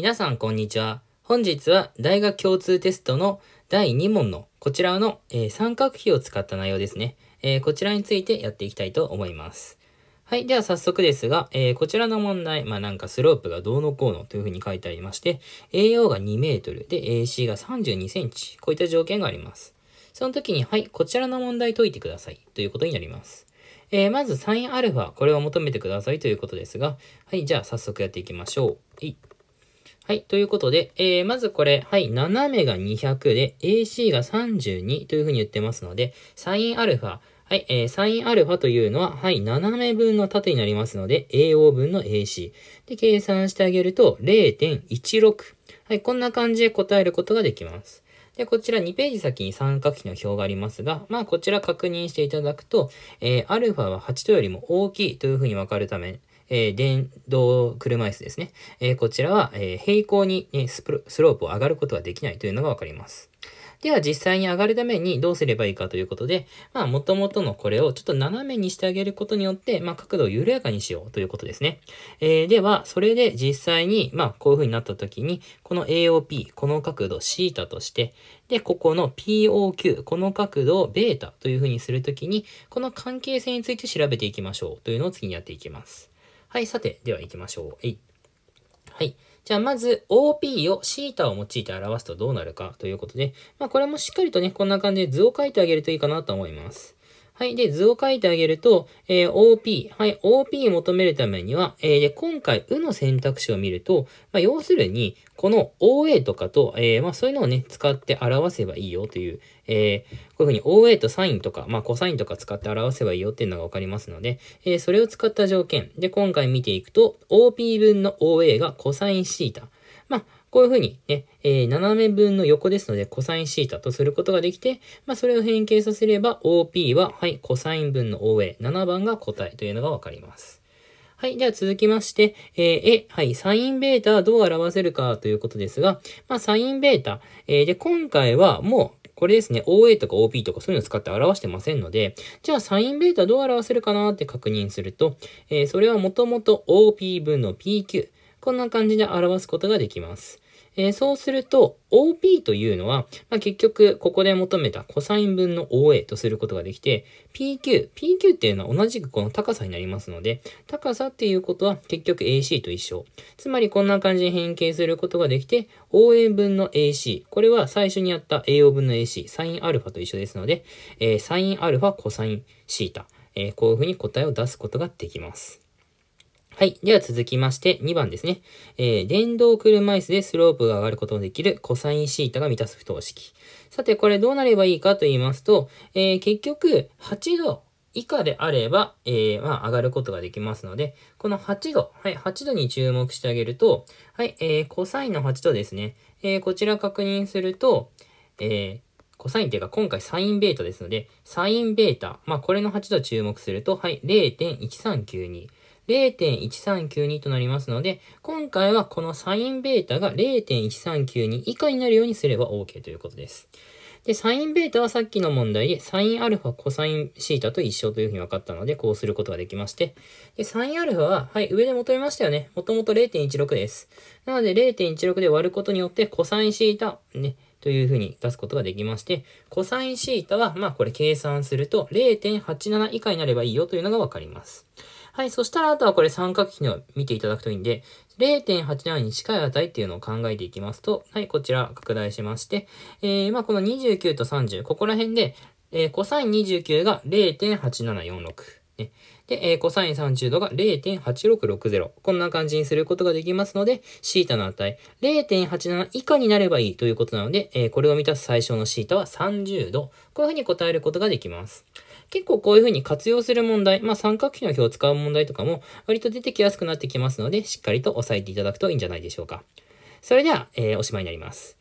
皆さんこんにちは。本日は大学共通テストの第2問のこちらの、えー三角比を使った内容ですね、えーこちらについてやっていきたいと思います。はい。では早速ですが、えーこちらの問題、まあなんかスロープがどうのこうのというふうに書いてありまして、AO が2メートルで AC が32センチ。こういった条件があります。その時に、はい、こちらの問題解いてくださいということになります。えーまず sinα、これを求めてくださいということですが、はい、じゃあ早速やっていきましょう。はい。はい。ということで、えー、まずこれ、はい。斜めが200で、AC が32というふうに言ってますので、sin アルファ。はい。えー、sin アルファというのは、はい。斜め分の縦になりますので、AO 分の AC。で、計算してあげると、0.16。はい。こんな感じで答えることができます。で、こちら2ページ先に三角比の表がありますが、まあ、こちら確認していただくと、えー、アルファは8とよりも大きいというふうにわかるため、えー電動車椅子ですね。えーこちらは、えー平行に、ね、スロープを上がることができないというのがわかります。では実際に上がるためにどうすればいいかということで、まあ元々のこれをちょっと斜めにしてあげることによって、まあ角度を緩やかにしようということですね。えーでは、それで実際に、まあこういう風になった時に、この AOP、この角度 θ として、で、ここの POQ、この角度を β という風にするときに、この関係性について調べていきましょうというのを次にやっていきます。はい、さて、では行きましょう。い。はい。じゃあ、まず OP を θ を用いて表すとどうなるかということで、まあ、これもしっかりとね、こんな感じで図を書いてあげるといいかなと思います。はい。で、図を書いてあげると、えー OP。はい。OP 求めるためには、えーで、今回、うの選択肢を見ると、まあ、要するに、この OA とかと、えーまあ、そういうのをね、使って表せばいいよという、えーこういうふうに OA とサインとか、まあ、コサインとか使って表せばいいよっていうのがわかりますので、えーそれを使った条件。で、今回見ていくと、OP 分の OA がコサインシータ。まあ、こういうふうにね、えー斜め分の横ですので、コサインシータとすることができて、まあ、それを変形させれば、OP は、はい、コサイン分の OA、7番が答えというのがわかります。はい。では続きまして、えーえ、はい、サインベータはどう表せるかということですが、まあ、サインベータ、えーで、今回はもう、これですね、OA とか OP とかそういうのを使って表してませんので、じゃあサインベータどう表せるかなって確認すると、えーそれはもともと OP 分の PQ。こんな感じで表すことができます。えーそうすると、OP というのは、まあ、結局、ここで求めたコサイン分の OA とすることができて、PQ、PQ っていうのは同じくこの高さになりますので、高さっていうことは結局 AC と一緒。つまりこんな感じに変形することができて、OA 分の AC、これは最初にやった AO 分の AC、サインアルファと一緒ですので、えーサインアルファ、コサインシータ、えーこういうふうに答えを出すことができます。はい。では続きまして2番ですね。えー電動車椅子でスロープが上がることのできるコサインシータが満たす不等式。さて、これどうなればいいかと言いますと、えー結局8度以下であれば、えーまあ、上がることができますので、この8度、はい、8度に注目してあげると、はい、えーコサインの8度ですね。えーこちら確認すると、えーコサインっていうか今回サインベータですので、サインベータ、まあこれの8度注目すると、はい、0.1392。0.1392となりますので、今回はこのサインベータが0.1392以下になるようにすれば OK ということです。で、サインベータはさっきの問題で、サインアルファ、コサインシータと一緒というふうに分かったので、こうすることができまして、で、サインアルファは、はい、上で求めましたよね。もともと0.16です。なので、0.16で割ることによって、コサインシータ、ね、というふうに出すことができまして、コサインシータは、まあこれ計算すると0.87以下になればいいよというのがわかります。はい、そしたらあとはこれ三角比の見ていただくといいんで、0.87に近い値っていうのを考えていきますと、はい、こちら拡大しまして、えー、まあこの29と30、ここら辺で、えー、コサイン29が0.8746。ね、で、えーコサイン30度が0.8660。こんな感じにすることができますので、シータの値、0.87以下になればいいということなので、えーこれを満たす最小のシータは30度。こういうふうに答えることができます。結構こういうふうに活用する問題、まあ三角比の表を使う問題とかも割と出てきやすくなってきますので、しっかりと押さえていただくといいんじゃないでしょうか。それでは、えーおしまいになります。